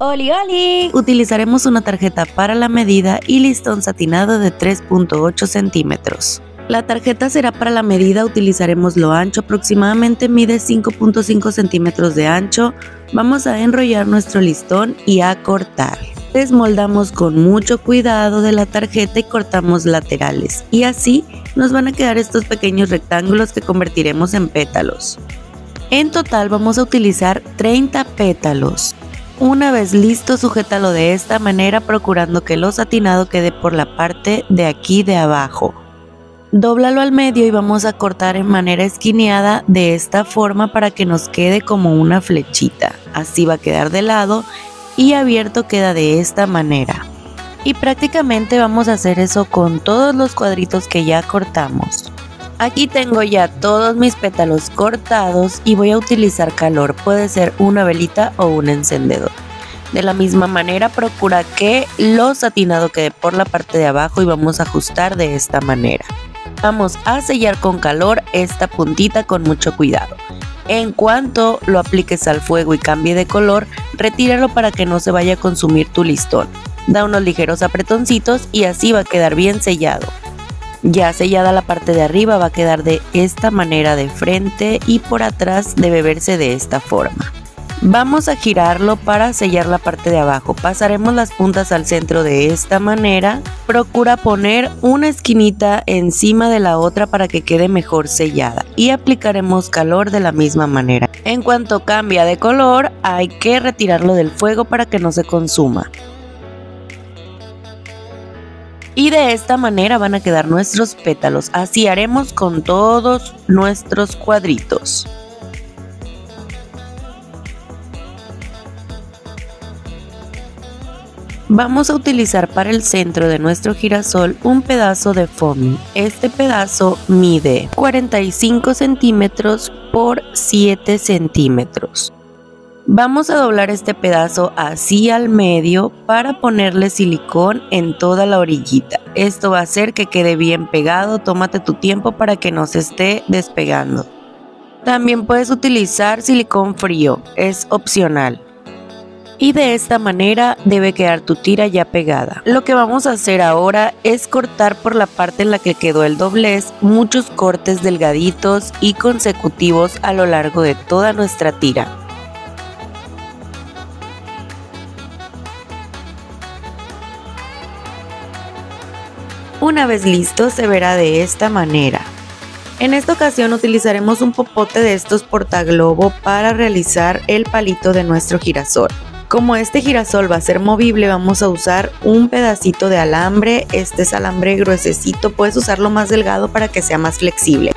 ¡Oli, oli! Utilizaremos una tarjeta para la medida y listón satinado de 3.8 centímetros. La tarjeta será para la medida, utilizaremos lo ancho, aproximadamente mide 5.5 centímetros de ancho. Vamos a enrollar nuestro listón y a cortar. Desmoldamos con mucho cuidado de la tarjeta y cortamos laterales. Y así nos van a quedar estos pequeños rectángulos que convertiremos en pétalos. En total vamos a utilizar 30 pétalos. Una vez listo, sujétalo de esta manera procurando que lo satinado quede por la parte de aquí de abajo. Dóblalo al medio y vamos a cortar en manera esquineada de esta forma para que nos quede como una flechita. Así va a quedar de lado y abierto queda de esta manera. Y prácticamente vamos a hacer eso con todos los cuadritos que ya cortamos. Aquí tengo ya todos mis pétalos cortados y voy a utilizar calor, puede ser una velita o un encendedor. De la misma manera procura que lo satinado quede por la parte de abajo y vamos a ajustar de esta manera. Vamos a sellar con calor esta puntita con mucho cuidado. En cuanto lo apliques al fuego y cambie de color, retíralo para que no se vaya a consumir tu listón. Da unos ligeros apretoncitos y así va a quedar bien sellado. Ya sellada la parte de arriba va a quedar de esta manera de frente y por atrás debe verse de esta forma. Vamos a girarlo para sellar la parte de abajo. Pasaremos las puntas al centro de esta manera. Procura poner una esquinita encima de la otra para que quede mejor sellada y aplicaremos calor de la misma manera. En cuanto cambia de color hay que retirarlo del fuego para que no se consuma. Y de esta manera van a quedar nuestros pétalos. Así haremos con todos nuestros cuadritos. Vamos a utilizar para el centro de nuestro girasol un pedazo de foamy. Este pedazo mide 45 centímetros por 7 centímetros. Vamos a doblar este pedazo así al medio para ponerle silicón en toda la orillita. Esto va a hacer que quede bien pegado, tómate tu tiempo para que no se esté despegando. También puedes utilizar silicón frío, es opcional. Y de esta manera debe quedar tu tira ya pegada. Lo que vamos a hacer ahora es cortar por la parte en la que quedó el doblez muchos cortes delgaditos y consecutivos a lo largo de toda nuestra tira. Una vez listo se verá de esta manera. En esta ocasión utilizaremos un popote de estos portaglobo para realizar el palito de nuestro girasol. Como este girasol va a ser movible vamos a usar un pedacito de alambre, este es alambre gruesecito, puedes usarlo más delgado para que sea más flexible.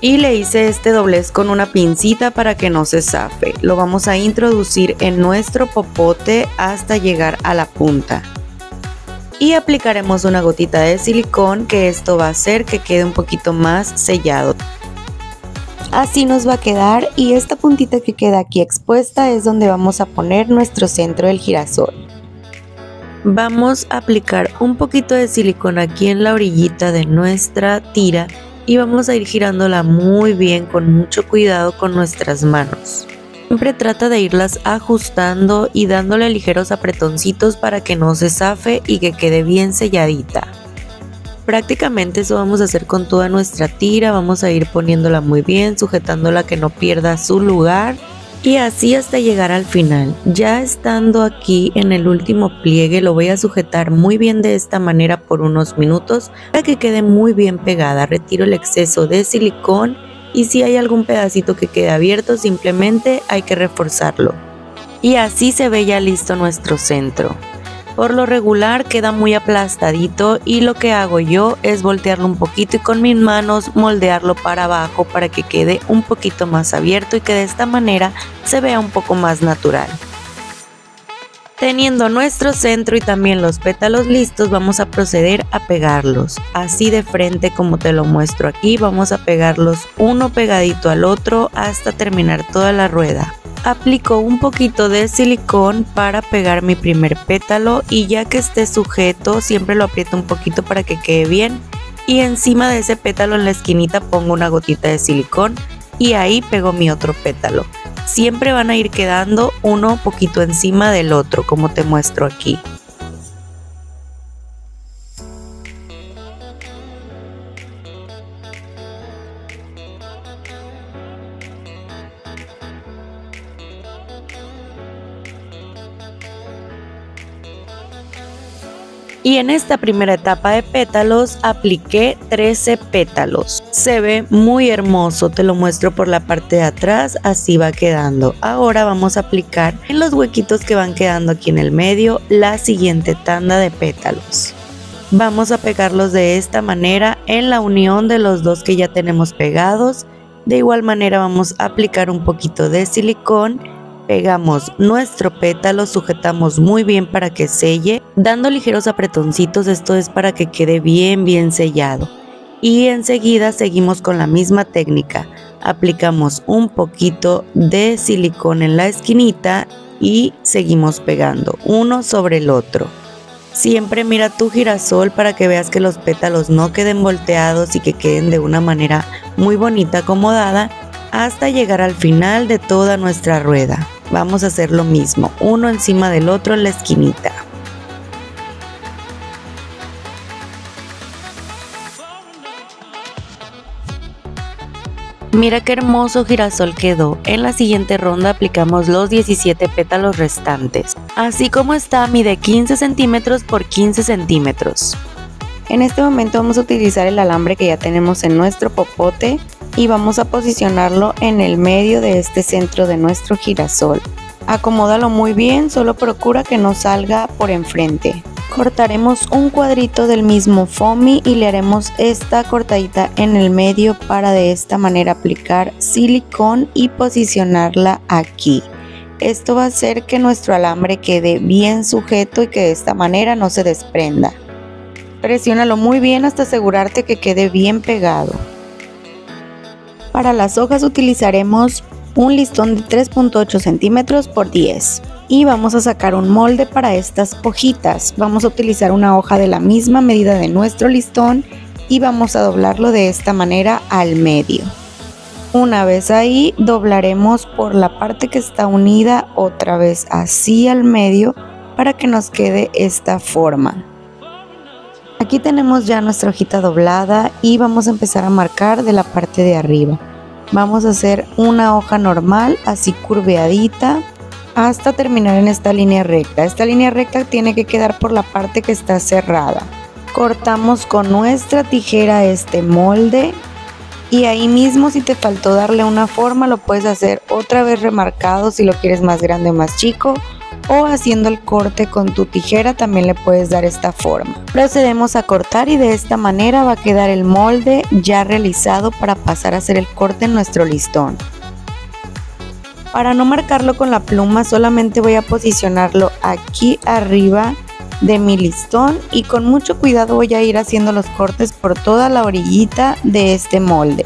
Y le hice este doblez con una pincita para que no se zafe. Lo vamos a introducir en nuestro popote hasta llegar a la punta y aplicaremos una gotita de silicón que esto va a hacer que quede un poquito más sellado. Así nos va a quedar y esta puntita que queda aquí expuesta es donde vamos a poner nuestro centro del girasol. Vamos a aplicar un poquito de silicón aquí en la orillita de nuestra tira y vamos a ir girándola muy bien con mucho cuidado con nuestras manos. Siempre trata de irlas ajustando y dándole ligeros apretoncitos para que no se zafe y que quede bien selladita. Prácticamente eso vamos a hacer con toda nuestra tira, vamos a ir poniéndola muy bien, sujetándola que no pierda su lugar y así hasta llegar al final. Ya estando aquí en el último pliegue lo voy a sujetar muy bien de esta manera por unos minutos para que quede muy bien pegada. Retiro el exceso de silicón y si hay algún pedacito que quede abierto simplemente hay que reforzarlo. Y así se ve ya listo nuestro centro. Por lo regular queda muy aplastadito y lo que hago yo es voltearlo un poquito y con mis manos moldearlo para abajo para que quede un poquito más abierto y que de esta manera se vea un poco más natural. Teniendo nuestro centro y también los pétalos listos, vamos a proceder a pegarlos. Así de frente como te lo muestro aquí, vamos a pegarlos uno pegadito al otro hasta terminar toda la rueda. Aplico un poquito de silicón para pegar mi primer pétalo y ya que esté sujeto, siempre lo aprieto un poquito para que quede bien. Y encima de ese pétalo en la esquinita pongo una gotita de silicón y ahí pego mi otro pétalo. Siempre van a ir quedando uno poquito encima del otro, como te muestro aquí. Y en esta primera etapa de pétalos apliqué 13 pétalos. Se ve muy hermoso, te lo muestro por la parte de atrás, así va quedando. Ahora vamos a aplicar en los huequitos que van quedando aquí en el medio la siguiente tanda de pétalos. Vamos a pegarlos de esta manera en la unión de los dos que ya tenemos pegados. De igual manera vamos a aplicar un poquito de silicón Pegamos nuestro pétalo, sujetamos muy bien para que selle, dando ligeros apretoncitos, esto es para que quede bien bien sellado. Y enseguida seguimos con la misma técnica. Aplicamos un poquito de silicón en la esquinita y seguimos pegando uno sobre el otro. Siempre mira tu girasol para que veas que los pétalos no queden volteados y que queden de una manera muy bonita acomodada hasta llegar al final de toda nuestra rueda vamos a hacer lo mismo, uno encima del otro en la esquinita. Mira qué hermoso girasol quedó. En la siguiente ronda aplicamos los 17 pétalos restantes. Así como está, mide 15 centímetros por 15 centímetros. En este momento vamos a utilizar el alambre que ya tenemos en nuestro popote y vamos a posicionarlo en el medio de este centro de nuestro girasol. Acomódalo muy bien, solo procura que no salga por enfrente. Cortaremos un cuadrito del mismo foamy y le haremos esta cortadita en el medio para de esta manera aplicar silicón y posicionarla aquí. Esto va a hacer que nuestro alambre quede bien sujeto y que de esta manera no se desprenda. Presiónalo muy bien hasta asegurarte que quede bien pegado. Para las hojas utilizaremos un listón de 3.8 centímetros por 10 y vamos a sacar un molde para estas hojitas. Vamos a utilizar una hoja de la misma medida de nuestro listón y vamos a doblarlo de esta manera al medio. Una vez ahí doblaremos por la parte que está unida otra vez así al medio para que nos quede esta forma. Aquí tenemos ya nuestra hojita doblada y vamos a empezar a marcar de la parte de arriba. Vamos a hacer una hoja normal, así curveadita, hasta terminar en esta línea recta. Esta línea recta tiene que quedar por la parte que está cerrada. Cortamos con nuestra tijera este molde y ahí mismo si te faltó darle una forma lo puedes hacer otra vez remarcado si lo quieres más grande o más chico o haciendo el corte con tu tijera también le puedes dar esta forma. Procedemos a cortar y de esta manera va a quedar el molde ya realizado para pasar a hacer el corte en nuestro listón. Para no marcarlo con la pluma solamente voy a posicionarlo aquí arriba de mi listón y con mucho cuidado voy a ir haciendo los cortes por toda la orillita de este molde.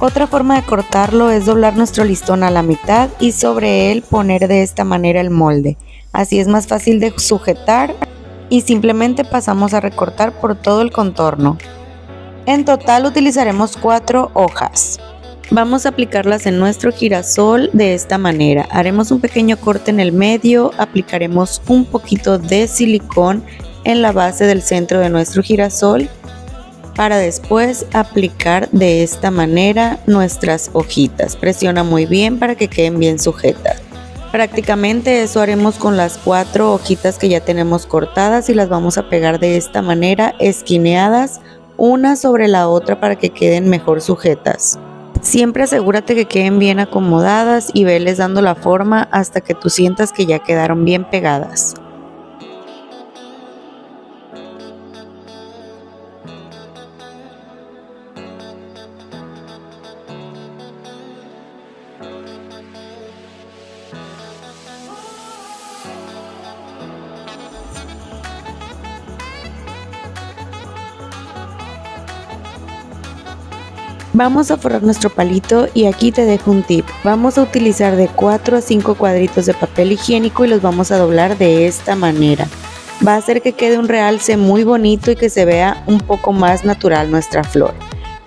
Otra forma de cortarlo es doblar nuestro listón a la mitad y sobre él poner de esta manera el molde. Así es más fácil de sujetar y simplemente pasamos a recortar por todo el contorno. En total utilizaremos cuatro hojas. Vamos a aplicarlas en nuestro girasol de esta manera. Haremos un pequeño corte en el medio, aplicaremos un poquito de silicón en la base del centro de nuestro girasol para después aplicar de esta manera nuestras hojitas. Presiona muy bien para que queden bien sujetas. Prácticamente eso haremos con las cuatro hojitas que ya tenemos cortadas y las vamos a pegar de esta manera esquineadas una sobre la otra para que queden mejor sujetas. Siempre asegúrate que queden bien acomodadas y veles dando la forma hasta que tú sientas que ya quedaron bien pegadas. Vamos a forrar nuestro palito y aquí te dejo un tip. Vamos a utilizar de 4 a 5 cuadritos de papel higiénico y los vamos a doblar de esta manera. Va a hacer que quede un realce muy bonito y que se vea un poco más natural nuestra flor.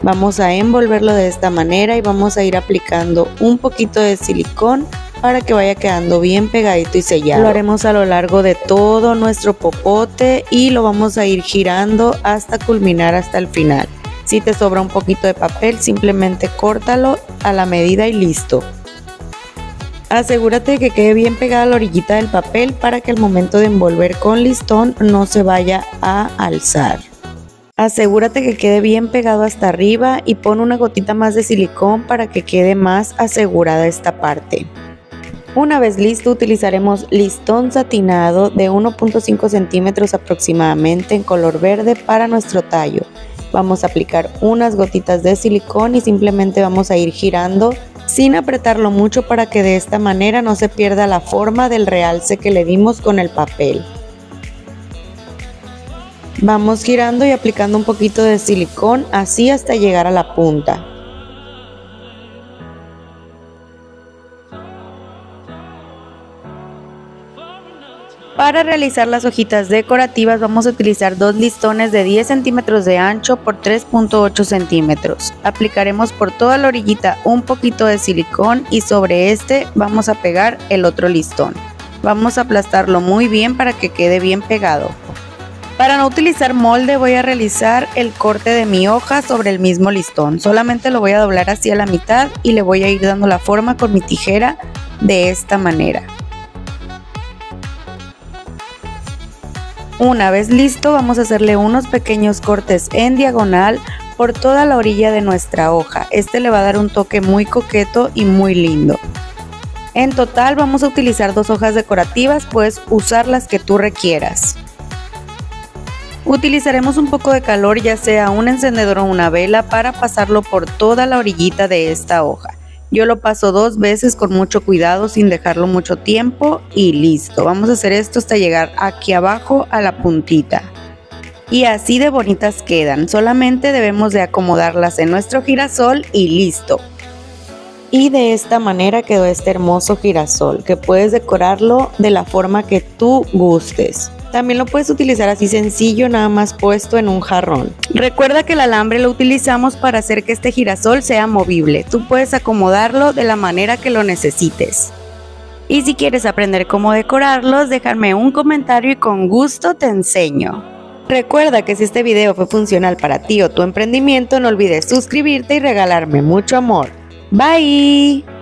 Vamos a envolverlo de esta manera y vamos a ir aplicando un poquito de silicón para que vaya quedando bien pegadito y sellado. Lo haremos a lo largo de todo nuestro popote y lo vamos a ir girando hasta culminar hasta el final. Si te sobra un poquito de papel, simplemente córtalo a la medida y listo. Asegúrate de que quede bien pegada la orillita del papel para que al momento de envolver con listón no se vaya a alzar. Asegúrate que quede bien pegado hasta arriba y pon una gotita más de silicón para que quede más asegurada esta parte. Una vez listo utilizaremos listón satinado de 1.5 centímetros aproximadamente en color verde para nuestro tallo. Vamos a aplicar unas gotitas de silicón y simplemente vamos a ir girando sin apretarlo mucho para que de esta manera no se pierda la forma del realce que le dimos con el papel. Vamos girando y aplicando un poquito de silicón así hasta llegar a la punta. Para realizar las hojitas decorativas vamos a utilizar dos listones de 10 centímetros de ancho por 3.8 centímetros. Aplicaremos por toda la orillita un poquito de silicón y sobre este vamos a pegar el otro listón. Vamos a aplastarlo muy bien para que quede bien pegado. Para no utilizar molde voy a realizar el corte de mi hoja sobre el mismo listón. Solamente lo voy a doblar hacia la mitad y le voy a ir dando la forma con mi tijera de esta manera. Una vez listo vamos a hacerle unos pequeños cortes en diagonal por toda la orilla de nuestra hoja. Este le va a dar un toque muy coqueto y muy lindo. En total vamos a utilizar dos hojas decorativas, puedes usar las que tú requieras. Utilizaremos un poco de calor, ya sea un encendedor o una vela, para pasarlo por toda la orillita de esta hoja. Yo lo paso dos veces con mucho cuidado sin dejarlo mucho tiempo y listo. Vamos a hacer esto hasta llegar aquí abajo a la puntita. Y así de bonitas quedan, solamente debemos de acomodarlas en nuestro girasol y listo. Y de esta manera quedó este hermoso girasol que puedes decorarlo de la forma que tú gustes. También lo puedes utilizar así sencillo, nada más puesto en un jarrón. Recuerda que el alambre lo utilizamos para hacer que este girasol sea movible. Tú puedes acomodarlo de la manera que lo necesites. Y si quieres aprender cómo decorarlos, déjame un comentario y con gusto te enseño. Recuerda que si este video fue funcional para ti o tu emprendimiento, no olvides suscribirte y regalarme mucho amor. Bye.